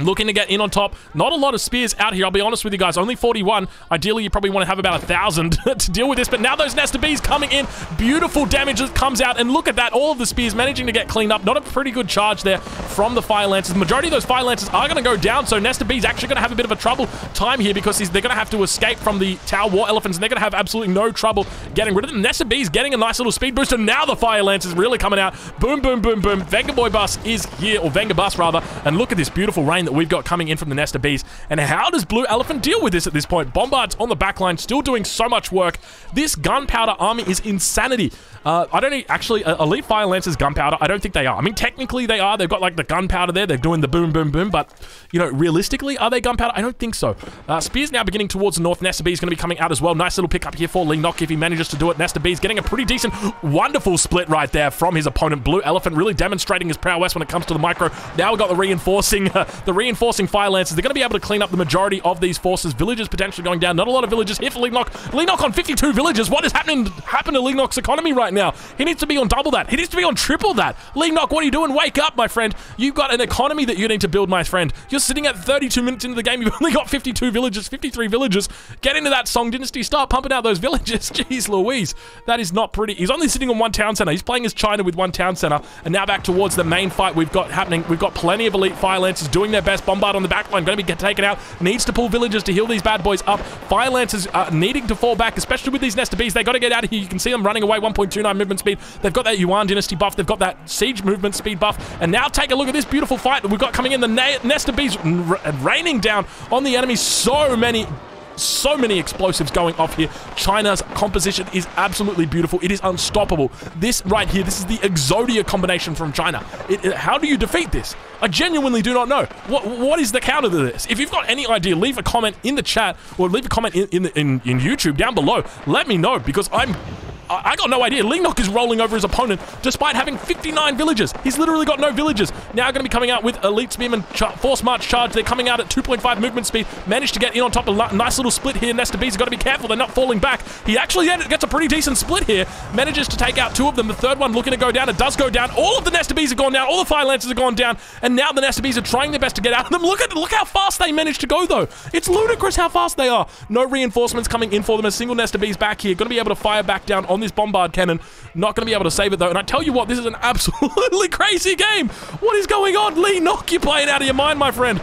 Speaker 1: looking to get in on top. Not a lot of spears out here, I'll be honest with you guys. Only 41. Ideally, you probably want to have about a 1,000 to deal with this, but now those Nest of Bees coming in. Beautiful damage that comes out, and look at that. All of the spears managing to get cleaned up. Not a pretty good charge there from the Fire Lancers. The majority of those Fire Lancers are going to go down, so Nest of Bees actually going to have a bit of a trouble time here because they're going to have to escape from the Tower War Elephants, and they're going to have absolutely no trouble getting rid of them. Nest of Bees getting a nice little speed boost, and now the Fire Lancers really coming out. Boom, boom, boom, boom. Vengaboy Bus is here, or Venga Bus rather, and look at this beautiful rain that we've got coming in from the Nest of Bees. And how does Blue Elephant deal with this at this point? Bombards on the backline, still doing so much work. This gunpowder army is insanity. Uh, I don't actually, uh, Elite Fire Lancers gunpowder, I don't think they are. I mean, technically they are. They've got like the gunpowder there. They're doing the boom, boom, boom. But, you know, realistically, are they gunpowder? I don't think so. Uh, Spears now beginning towards the north. Nest of Bees going to be coming out as well. Nice little pickup here for Leenock if he manages to do it. Nest of Bees getting a pretty decent, wonderful split right there from his opponent. Blue Elephant really demonstrating his prowess when it comes to the micro. Now we've got the reinforcing, the reinforcing Fire Lancers. They're going to be able to clean up the majority of these forces. Villages potentially going down. Not a lot of villages here for Leenock. Leenock on 52 villages. What is happening, happening to Leenock's economy right now? He needs to be on double that. He needs to be on triple that. Leenock, what are you doing? Wake up, my friend. You've got an economy that you need to build, my friend. You're sitting at 32 minutes into the game. You've only got 52 villages, 53 villages. Get into that Song Dynasty. Start pumping out those villages. Jeez Louise. That is not pretty. He's only sitting on one town center. He's playing as China with one town center. And now back towards the main fight we've got happening. We've got plenty of elite fire lancers doing their best. Bombard on the backline. Going to be taken out. Needs to pull villagers to heal these bad boys up. Fire lancers are needing to fall back, especially with these Nest of Bees. They got to get out of here. You can see them running away. 1.29 movement speed. They've got that Yuan Dynasty buff. They've got that Siege movement speed buff. And now take a look at this beautiful fight that we've got coming in. The Nest of Bees raining down on the enemy. So many so many explosives going off here. China's composition is absolutely beautiful. It is unstoppable. This right here, this is the Exodia combination from China. It, it, how do you defeat this? I genuinely do not know. What What is the counter to this? If you've got any idea, leave a comment in the chat or leave a comment in, in, in, in YouTube down below. Let me know because I'm I, I got no idea. Leenock is rolling over his opponent despite having 59 villagers. He's literally got no villagers. Now going to be coming out with Elite Spearman Force March Charge. They're coming out at 2.5 movement speed. Managed to get in on top of a nice little split here. Nest of Bees got to be careful. They're not falling back. He actually gets a pretty decent split here. Manages to take out two of them. The third one looking to go down. It does go down. All of the Nest of Bees have gone down. All the Fire Lancers have gone down. And now the Nest of Bees are trying their best to get out of them. Look at look how fast they managed to go, though. It's ludicrous how fast they are. No reinforcements coming in for them. A single Nest of Bees back here. Going to be able to fire back down on this Bombard Cannon. Not going to be able to save it, though. And I tell you what, this is an absolutely crazy game. What is going on? Leenock, you're playing out of your mind, my friend.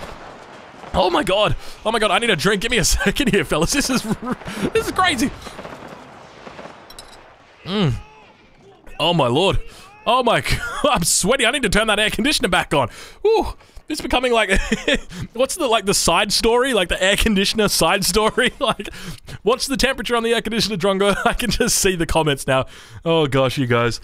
Speaker 1: Oh my god. Oh my god, I need a drink. Give me a second here, fellas. This is this is crazy. Mm. Oh my lord. Oh my god. I'm sweaty. I need to turn that air conditioner back on. Ooh. It's becoming like what's the like the side story, like the air conditioner side story. like, what's the temperature on the air conditioner, Drongo? I can just see the comments now. Oh gosh, you guys.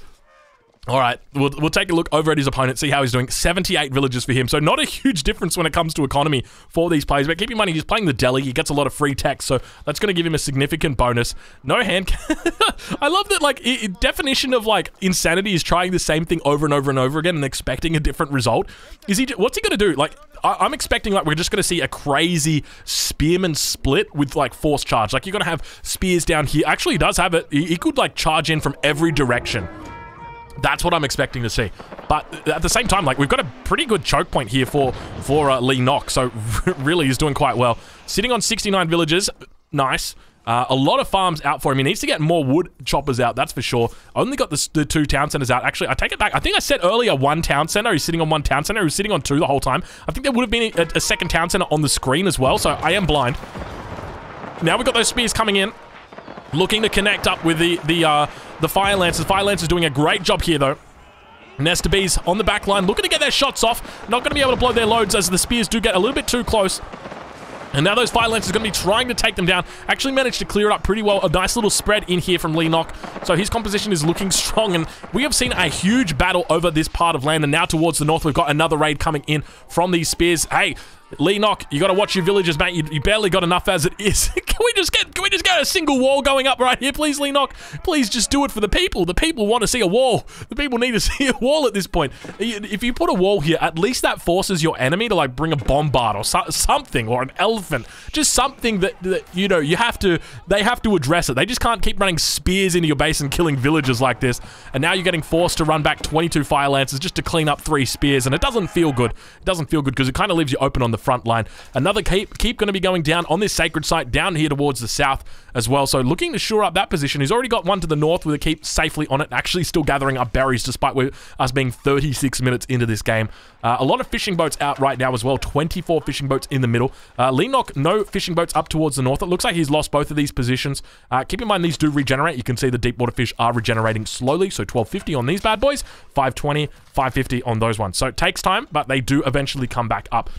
Speaker 1: All right, we'll, we'll take a look over at his opponent, see how he's doing. 78 villages for him, so not a huge difference when it comes to economy for these players. But keep in mind, he's playing the Delhi. He gets a lot of free text, so that's going to give him a significant bonus. No hand. I love that, like, it, definition of, like, insanity is trying the same thing over and over and over again and expecting a different result. Is he, what's he going to do? Like, I, am expecting, like, we're just going to see a crazy spearman split with, like, force charge. Like, you're going to have spears down here. Actually, he does have it. He, he could, like, charge in from every direction. That's what I'm expecting to see. But at the same time, like, we've got a pretty good choke point here for, for uh, Leenock, so really he's doing quite well. Sitting on 69 villages, nice. Uh, a lot of farms out for him. He needs to get more wood choppers out, that's for sure. Only got the, the, two town centers out. Actually, I take it back. I think I said earlier one town center. He's sitting on one town center. He's sitting on two the whole time. I think there would have been a, a second town center on the screen as well, so I am blind. Now we've got those spears coming in. Looking to connect up with the, the, uh, the Fire Lancers. Fire Lancers doing a great job here, though. Nest of Bees on the back line, looking to get their shots off. Not going to be able to blow their loads as the spears do get a little bit too close. And now those Fire Lancers are going to be trying to take them down. Actually managed to clear it up pretty well. A nice little spread in here from Leenock. So his composition is looking strong. And we have seen a huge battle over this part of land. And now towards the north, we've got another raid coming in from these spears. Hey, Leenock, you got to watch your villagers, mate. You, you, barely got enough as it is. can we just get can we just get a single wall going up right here, please, Leenock? Please just do it for the people. The people want to see a wall. The people need to see a wall at this point. If you put a wall here, at least that forces your enemy to like bring a bombard or so something or an elephant. Just something that, that you know you have to. They have to address it. They just can't keep running spears into your base and killing villagers like this. And now you're getting forced to run back 22 fire lances just to clean up three spears, and it doesn't feel good. It doesn't feel good because it kind of leaves you open on the front line. Another keep, keep going to be going down on this sacred site down here towards the south as well. So looking to shore up that position. He's already got one to the north with a keep safely on it. Actually still gathering up berries despite us being 36 minutes into this game. Uh, a lot of fishing boats out right now as well. 24 fishing boats in the middle. Uh, Leenock, no fishing boats up towards the north. It looks like he's lost both of these positions. Uh, keep in mind these do regenerate. You can see the deep water fish are regenerating slowly. So 1250 on these bad boys. 520, 550 on those ones. So it takes time, but they do eventually come back up.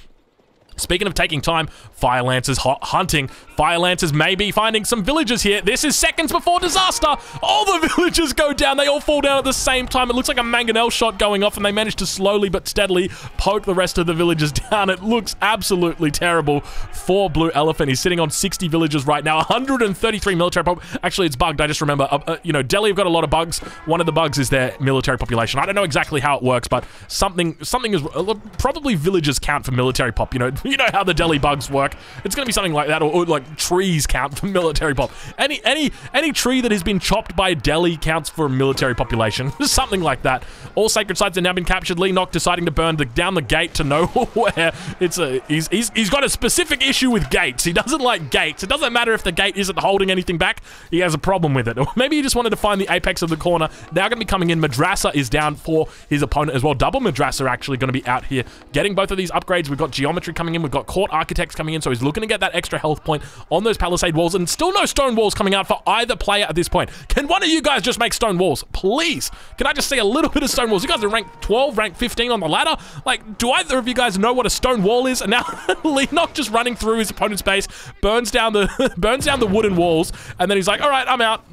Speaker 1: Speaking of taking time, Fire Lancers hunting. Fire Lancers may be finding some villagers here. This is seconds before disaster. All the villagers go down. They all fall down at the same time. It looks like a mangonel shot going off, and they manage to slowly but steadily poke the rest of the villagers down. It looks absolutely terrible for Blue Elephant. He's sitting on 60 villagers right now. 133 military pop. Actually, it's bugged. I just remember, uh, uh, you know, Delhi have got a lot of bugs. One of the bugs is their military population. I don't know exactly how it works, but something something is uh, probably villagers count for military pop. You know, you know how the Delhi bugs work. It's going to be something like that, or, or, like trees count for military pop. Any any any tree that has been chopped by Delhi counts for a military population. something like that. All sacred sites have now been captured. Leenock deciding to burn the, down the gate to nowhere. It's a he's, he's he's got a specific issue with gates. He doesn't like gates. It doesn't matter if the gate isn't holding anything back. He has a problem with it. Or maybe he just wanted to find the apex of the corner. Now going to be coming in. Madrasa is down for his opponent as well. Double Madrasa actually going to be out here getting both of these upgrades. We've got geometry coming in. We've got court architects coming in, so he's looking to get that extra health point on those palisade walls, and still no stone walls coming out for either player at this point. Can one of you guys just make stone walls, please? Can I just see a little bit of stone walls? You guys are ranked 12, ranked 15 on the ladder. Like, do either of you guys know what a stone wall is? And now Leenock just running through his opponent's base, burns down the burns down the wooden walls, and then he's like, all right, I'm out.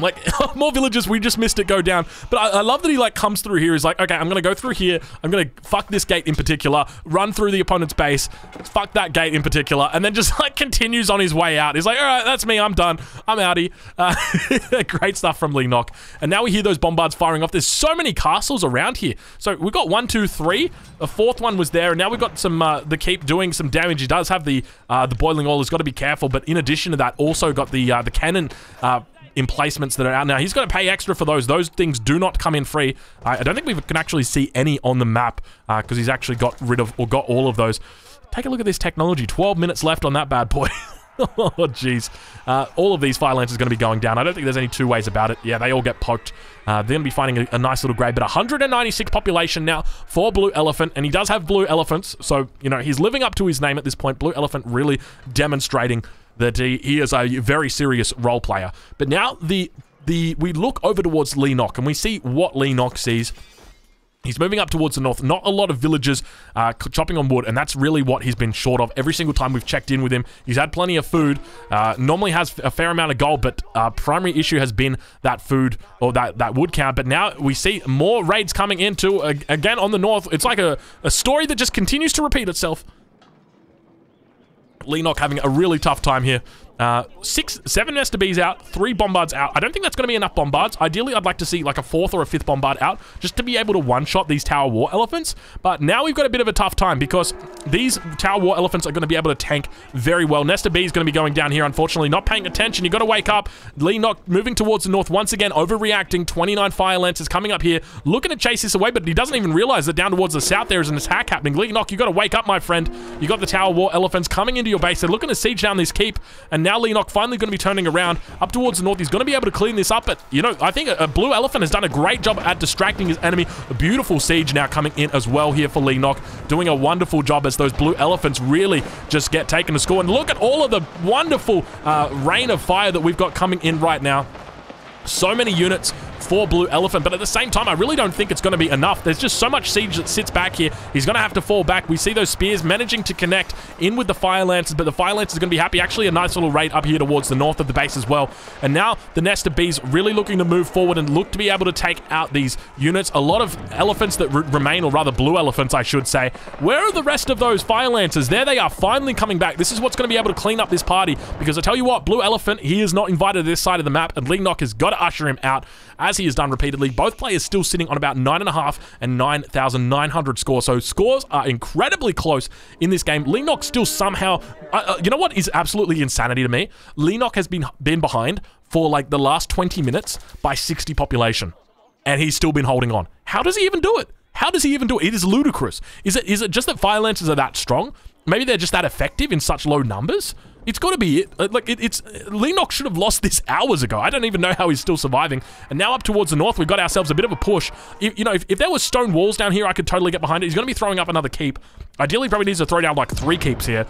Speaker 1: Like more villages we just missed it go down. But I, I, love that he like comes through here. He's like okay i'm gonna go through here. I'm gonna fuck this gate in particular run through the opponent's base fuck that gate in particular and then just like continues on his way out. He's like all right that's me i'm done. I'm outie uh, great stuff from Leenock and now we hear those bombards firing off. There's so many castles around here. So we've got one two three. The fourth one was there and now we've got some uh, the keep doing some damage. He does have the uh, the boiling oil. He's got to be careful. But in addition to that also got the uh, the cannon uh, emplacements that are out now. He's going to pay extra for those. Those things do not come in free. I don't think we can actually see any on the map because uh, he's actually got rid of or got all of those. Take a look at this technology. 12 minutes left on that bad boy. oh, jeez. Uh, all of these fire lances are going to be going down. I don't think there's any two ways about it. Yeah, they all get poked. Uh, they're going to be finding a, a, nice little grave. But 196 population now for Blue Elephant. And he does have Blue Elephants. So, you know, he's living up to his name at this point. Blue Elephant really demonstrating that he, he is a very serious role player. But now the the we look over towards Leenock and we see what Leenock sees. He's moving up towards the north. Not a lot of villagers uh, chopping on wood, and that's really what he's been short of every single time we've checked in with him. He's had plenty of food. Uh, normally has a fair amount of gold, but uh, primary issue has been that food or that, that wood count. But now we see more raids coming into, again, on the north. It's like a, a story that just continues to repeat itself. Leenock having a really tough time here. Uh, six, seven Nest of Bees out, three Bombards out. I don't think that's going to be enough Bombards. Ideally, I'd like to see like a fourth or a fifth Bombard out just to be able to one-shot these Tower War Elephants. But now we've got a bit of a tough time because these Tower War Elephants are going to be able to tank very well. Nesta B is going to be going down here, unfortunately. Not paying attention. you got to wake up. Leenock moving towards the north once again, overreacting. 29 Fire Lancers coming up here, looking to chase this away, but he doesn't even realize that down towards the south there is an attack happening. Leenock, you got to wake up, my friend. You got the Tower War Elephants coming into your base. They're looking to siege down this keep, and now Leenock finally going to be turning around up towards the north. He's going to be able to clean this up, but, you know, I think a, a Blue Elephant has done a great job at distracting his enemy. A beautiful siege now coming in as well here for Leenock, doing a wonderful job as those Blue Elephants really just get taken to score. And look at all of the wonderful uh, rain of fire that we've got coming in right now. So many units for Blue Elephant, but at the same time, I really don't think it's going to be enough. There's just so much siege that sits back here. He's going to have to fall back. We see those spears managing to connect in with the Fire Lancers, but the Fire Lancers are going to be happy. Actually, a nice little raid up here towards the north of the base as well. And now the Nest of Bees really looking to move forward and look to be able to take out these units. A lot of elephants that remain, or rather blue elephants, I should say. Where are the rest of those Fire Lancers? There they are, finally coming back. This is what's going to be able to clean up this party, because I tell you what, Blue Elephant, he is not invited to this side of the map, and Leenock has got to usher him out, as he has done repeatedly both players still sitting on about 9.5 and 9,900 scores. So scores are incredibly close in this game. Leenock still somehow... Uh, uh, you know what is absolutely insanity to me? Leenock has been, been behind for like the last 20 minutes by 60 population. And he's still been holding on. How does he even do it? How does he even do it? It is ludicrous. Is it is it just that fire lancers are that strong? Maybe they're just that effective in such low numbers? It's got to be it. Uh, like, it, it's... Leenock should have lost this hours ago. I don't even know how he's still surviving. And now up towards the north, we've got ourselves a bit of a push. If, you know, if, if there were stone walls down here, I could totally get behind it. He's going to be throwing up another keep. Ideally, probably needs to throw down, like, three keeps here.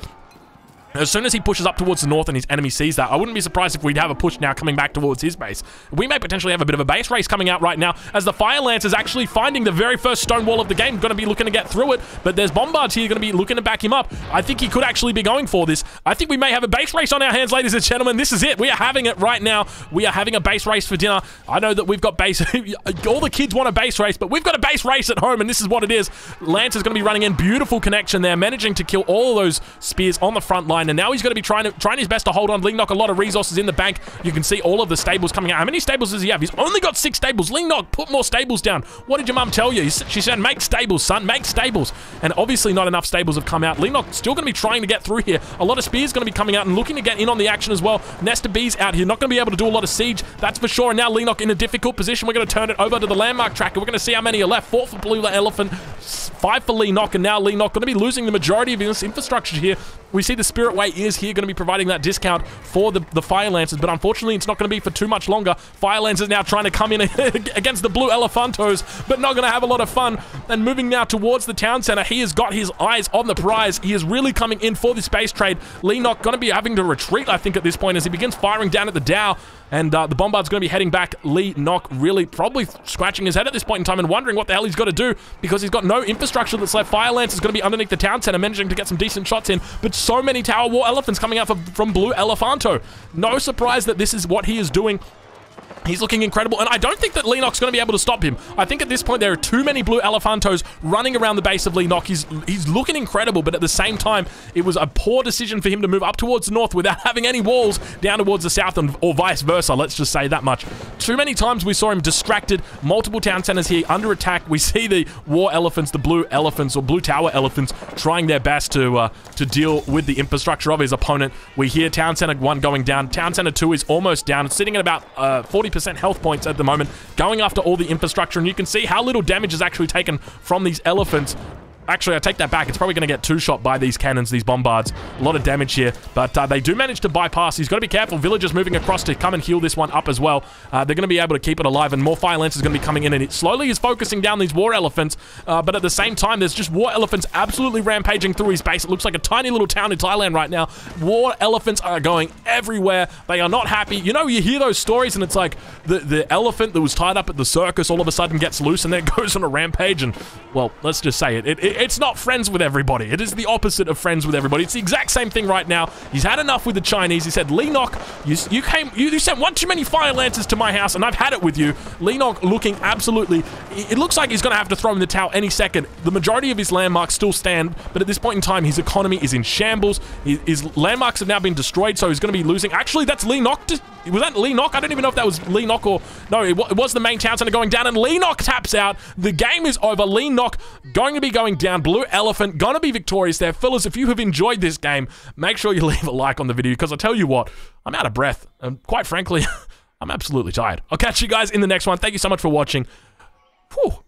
Speaker 1: As soon as he pushes up towards the north and his enemy sees that, I wouldn't be surprised if we'd have a push now coming back towards his base. We may potentially have a bit of a base race coming out right now as the Fire Lance is actually finding the very first stone wall of the game, going to be looking to get through it, but there's Bombards here going to be looking to back him up. I think he could actually be going for this. I think we may have a base race on our hands, ladies and gentlemen. This is it. We are having it right now. We are having a base race for dinner. I know that we've got base... all the kids want a base race, but we've got a base race at home, and this is what it is. Lance is going to be running in. Beautiful connection there, managing to kill all those spears on the front line, and now he's going to be trying to trying his best to hold on. Leenock, a lot of resources in the bank. You can see all of the stables coming out. How many stables does he have? He's only got six stables. Leenock, put more stables down. What did your mum tell you? She said, make stables, son. Make stables. And obviously not enough stables have come out. Leenock still going to be trying to get through here. A lot of spears going to be coming out and looking to get in on the action as well. Nest of Bees out here. Not going to be able to do a lot of siege. That's for sure. And now Leenock in a difficult position. We're going to turn it over to the landmark tracker. We're going to see how many are left. Four for Blue Elephant, five for Leenock, and now Leenock going to be losing the majority of his infrastructure here. We see the Spirit Way is here going to be providing that discount for the, the Fire Lancers, but unfortunately it's not going to be for too much longer. Fire Lancers now trying to come in against the Blue Elephantos, but not going to have a lot of fun. And moving now towards the town center, he has got his eyes on the prize. He is really coming in for the space trade. Leenock going to be having to retreat, I think, at this point as he begins firing down at the Dow. And uh, the Bombard's going to be heading back. Leenock really probably scratching his head at this point in time and wondering what the hell he's got to do because he's got no infrastructure that's left. Fire Lance is going to be underneath the town center, managing to get some decent shots in. But so many Tower War Elephants coming out from, from Blue Elephanto. No surprise that this is what he is doing He's looking incredible, and I don't think that Leenock's going to be able to stop him. I think at this point there are too many blue Elephantos running around the base of Leenock. He's he's looking incredible, but at the same time, it was a poor decision for him to move up towards the north without having any walls down towards the south, and, or vice versa. Let's just say that much. Too many times we saw him distracted. Multiple town centers here under attack. We see the war elephants, the blue elephants or blue tower elephants, trying their best to uh, to deal with the infrastructure of his opponent. We hear town center one going down. Town center two is almost down. It's sitting at about uh, 40 percent health points at the moment, going after all the infrastructure, and you can see how little damage is actually taken from these elephants Actually, I take that back. It's probably going to get two-shot by these cannons, these bombards. A lot of damage here, but uh, they do manage to bypass. He's got to be careful. Villagers moving across to come and heal this one up as well. Uh, they're going to be able to keep it alive, and more Fire Lance is going to be coming in, and it slowly is focusing down these War Elephants, uh, but at the same time, there's just War Elephants absolutely rampaging through his base. It looks like a tiny little town in Thailand right now. War Elephants are going everywhere. They are not happy. You know, you hear those stories, and it's like the, the elephant that was tied up at the circus all of a sudden gets loose and then goes on a rampage, and, well, let's just say it. it, it it's not friends with everybody. It is the opposite of friends with everybody. It's the exact same thing right now. He's had enough with the Chinese. He said, Leenock, you, you came, you, you sent one too many fire lances to my house, and I've had it with you. Leenock looking absolutely, it looks like he's going to have to throw in the towel any second. The majority of his landmarks still stand, but at this point in time, his economy is in shambles. His landmarks have now been destroyed, so he's going to be losing. Actually, that's Leenock. Was that Leenock? I don't even know if that was Leenock or... No, it, it was the main town center going down, and Leenock taps out. The game is over. Leenock going to be going down. Blue Elephant gonna be victorious there. Fellas, if you have enjoyed this game, make sure you leave a like on the video because I tell you what, I'm out of breath. And quite frankly, I'm absolutely tired. I'll catch you guys in the next one. Thank you so much for watching. Whew.